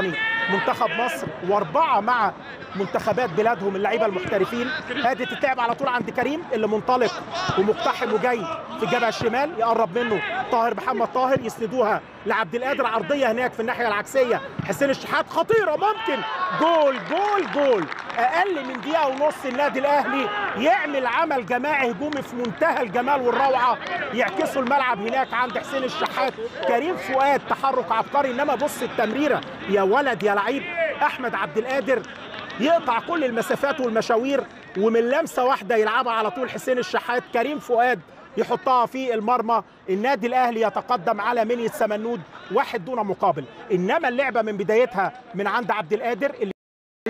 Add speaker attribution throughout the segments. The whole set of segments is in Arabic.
Speaker 1: الوطني منتخب مصر وأربعة مع منتخبات بلادهم اللعيبة المحترفين. ادي تتلعب على طول عند كريم اللي منطلق ومقتحم وجاي في الجبهة الشمال يقرب منه طاهر محمد طاهر يسندوها لعبد القادر عرضية هناك في الناحية العكسية. حسين الشحات خطيرة ممكن. جول جول جول. أقل من دقيقة ونص النادي الأهلي يعمل عمل جماعي هجومي في منتهى الجمال والروعة. يعكسوا الملعب هناك عند حسين الشحات. كريم فؤاد تحرك عبقري. إنما بص التمريرة. يا ولد يا لعيب. أحمد عبد القادر يقطع كل المسافات والمشاوير ومن لمسة واحدة يلعبها على طول حسين الشحات. كريم فؤاد يحطها في المرمى. النادي الأهلي يتقدم على منية سمنود واحد دون مقابل. إنما اللعبة من بدايتها من عند عبد القادر اللي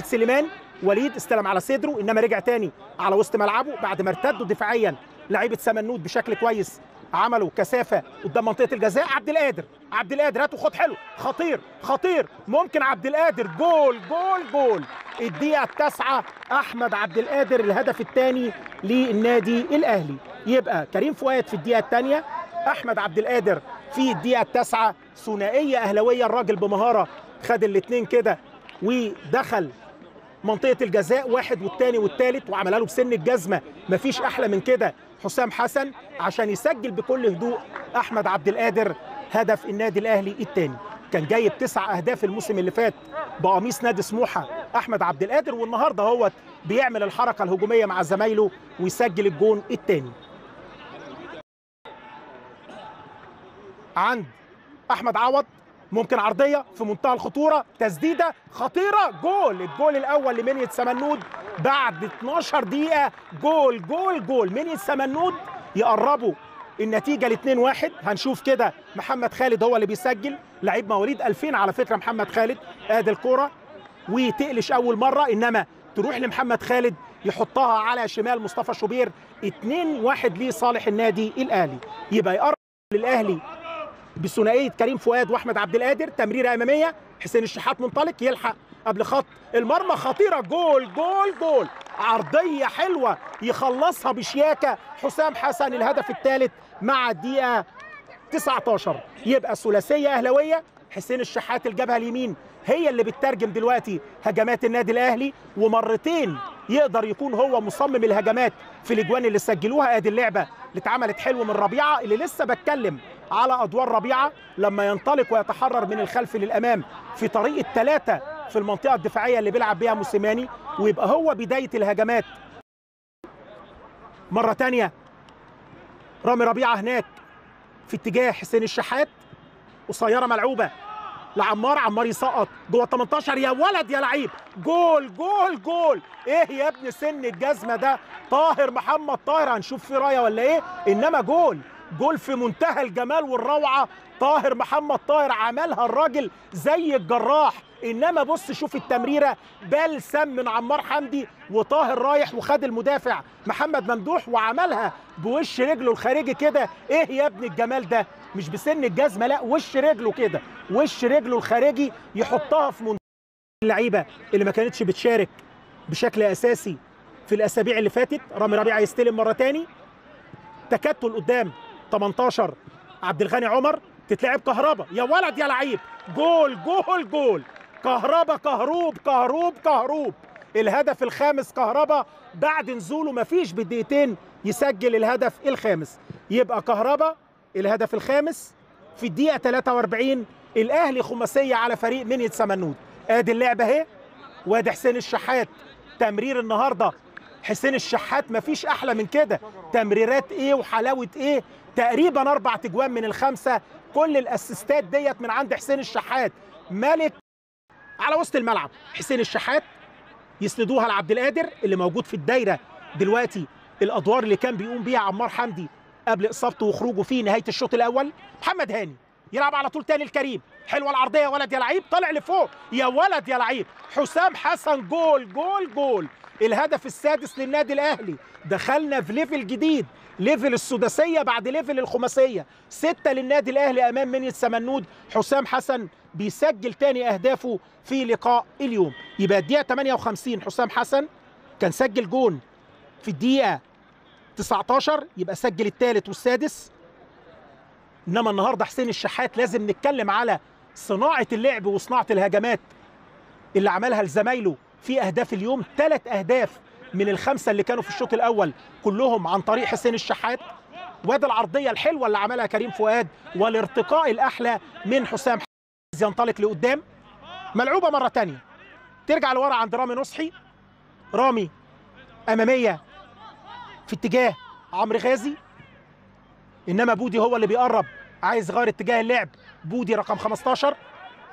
Speaker 1: سليمان. وليد استلم على صدره إنما رجع تاني على وسط ملعبه. بعد ما ارتدوا دفاعيا لعيبة سمنود بشكل كويس عملوا كثافة قدام منطقة الجزاء. عبد القادر عبد القادر هاتوا خد حلو. خطير خطير. ممكن عبد القادر. جول جول جول. الدقيقة التاسعة أحمد عبد القادر الهدف الثاني للنادي الأهلي. يبقى كريم فؤاد في الدقيقة الثانية أحمد عبد القادر في الدقيقة التاسعة ثنائية أهلاوية الراجل بمهارة خد الاثنين كده ودخل منطقة الجزاء واحد والثاني والثالث وعملها له بسن الجزمة مفيش أحلى من كده. حسام حسن عشان يسجل بكل هدوء أحمد عبد القادر هدف النادي الأهلي الثاني كان جايب تسع أهداف الموسم اللي فات بقميص نادي سموحة. أحمد عبد القادر والنهارده هو بيعمل الحركة الهجومية مع زمايله ويسجل الجون الثاني عند أحمد عوض ممكن عرضية في منتهى الخطورة تسديدة خطيرة جول الجول الأول لمنية سمنود بعد 12 دقيقة جول جول جول. منية سمنود يقربوا النتيجة ل 2 1 هنشوف كده محمد خالد هو اللي بيسجل. لعيب مواليد 2000 على فكرة محمد خالد ادي الكورة وتقلش أول مرة إنما تروح لمحمد خالد يحطها على شمال مصطفى شوبير 2 1 لصالح النادي الأهلي. يبقى يقرب للأهلي بثنائيه كريم فؤاد واحمد عبد القادر تمريره اماميه حسين الشحات منطلق يلحق قبل خط المرمى خطيره جول جول جول. عرضيه حلوة يخلصها بشياكه حسام حسن الهدف الثالث مع الدقيقة 19 يبقى ثلاثية أهلاوية حسين الشحات الجبهة اليمين هي اللي بتترجم دلوقتي هجمات النادي الأهلي ومرتين يقدر يكون هو مصمم الهجمات في الأجوان اللي سجلوها. أدي اللعبة اللي اتعملت حلو من ربيعة اللي لسه بتكلم على أدوار ربيعة لما ينطلق ويتحرر من الخلف للأمام في طريق الثلاثه في المنطقة الدفاعية اللي بيلعب بيها موسيماني ويبقى هو بداية الهجمات. مرة تانية رامي ربيعة هناك في اتجاه حسين الشحات قصيره ملعوبة لعمار عمار يسقط جوه 18 يا ولد يا لعيب! جول جول جول! إيه يا ابني سن الجزمة ده؟ طاهر محمد طاهر هنشوف في راية ولا إيه؟ إنما جول! جول في منتهى الجمال والروعة. طاهر محمد طاهر عملها الراجل زي الجراح. إنما بص شوف التمريرة. بلسم من عمار حمدي وطاهر رايح وخد المدافع محمد ممدوح وعملها بوش رجله الخارجي كده. إيه يا ابني الجمال ده؟ مش بسن الجزمة لا وش رجله كده. وش رجله الخارجي يحطها في منتهى اللعيبة اللي ما كانتش بتشارك بشكل أساسي في الأسابيع اللي فاتت. رامي ربيعة يستلم مرة تاني. تكتل قدام 18 عبد الغني عمر تتلعب كهربا. يا ولد يا لعيب. جول جول جول. كهربا كهروب كهروب كهروب. الهدف الخامس كهربا. بعد نزوله مفيش بدقيقتين يسجل الهدف الخامس. يبقى كهربا الهدف الخامس في الدقيقة 43 الأهلي خماسية على فريق منية سمنود أدي اللعبة أهي. وادي حسين الشحات. تمرير النهارده. حسين الشحات مفيش أحلى من كده. تمريرات إيه وحلاوة إيه؟ تقريبا أربع تجوان من الخمسة. كل الأسيستات ديت من عند حسين الشحات. ملك على وسط الملعب. حسين الشحات يسندوها لعبد القادر اللي موجود في الدايرة. دلوقتي الأدوار اللي كان بيقوم بيها عمار حمدي قبل إصابته وخروجه في نهاية الشوط الأول. محمد هاني يلعب على طول تاني الكريم. حلوة العرضية يا ولد يا لعيب. طالع لفوق. يا ولد يا لعيب. حسام حسن. جول جول جول. الهدف السادس للنادي الأهلي. دخلنا في level جديد. level السداسية بعد level الخماسية. ستة للنادي الأهلي أمام منية سمنود. حسام حسن بيسجل تاني أهدافه في لقاء اليوم. يبقى الدقيقة 58 حسام حسن كان سجل جون في الدقيقة 19 يبقى سجل الثالث والسادس. إنما النهارده حسين الشحات لازم نتكلم على صناعة اللعب وصناعة الهجمات اللي عملها لزمايله في أهداف اليوم. ثلاث أهداف من الخمسة اللي كانوا في الشوط الأول كلهم عن طريق حسين الشحات. وادي العرضية الحلوة اللي عملها كريم فؤاد والارتقاء الأحلى من حسام حاجز ينطلق لقدام. ملعوبة مرة تانية. ترجع لورا عند رامي نصحي. رامي أمامية في اتجاه عمرو غازي. إنما بودي هو اللي بيقرب عايز يغير اتجاه اللعب. بودي رقم 15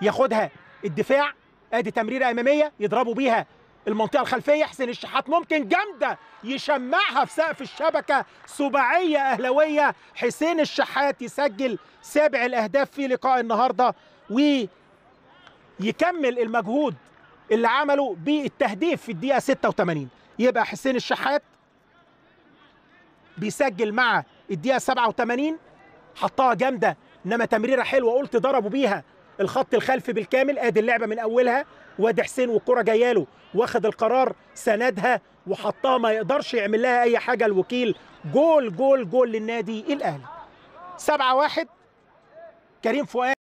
Speaker 1: ياخدها الدفاع. أدي تمريرة أمامية يضربوا بيها المنطقة الخلفية حسين الشحات ممكن جامدة يشمعها في سقف الشبكة. سباعيه أهلاوية حسين الشحات يسجل سابع الأهداف في لقاء النهارده ويكمل المجهود اللي عمله بالتهديف في الدقيقة 86 يبقى حسين الشحات بيسجل مع الدقيقة 87 حطها جامدة إنما تمريرة حلوة قلت ضربوا بيها الخط الخلفي بالكامل. ادي اللعبة من أولها. وادي حسين والكرة جاية له. واخد القرار سندها وحطها. ما يقدرش يعمل لها أي حاجة. الوكيل جول جول جول للنادي الأهلي. 7 1 كريم فؤاد.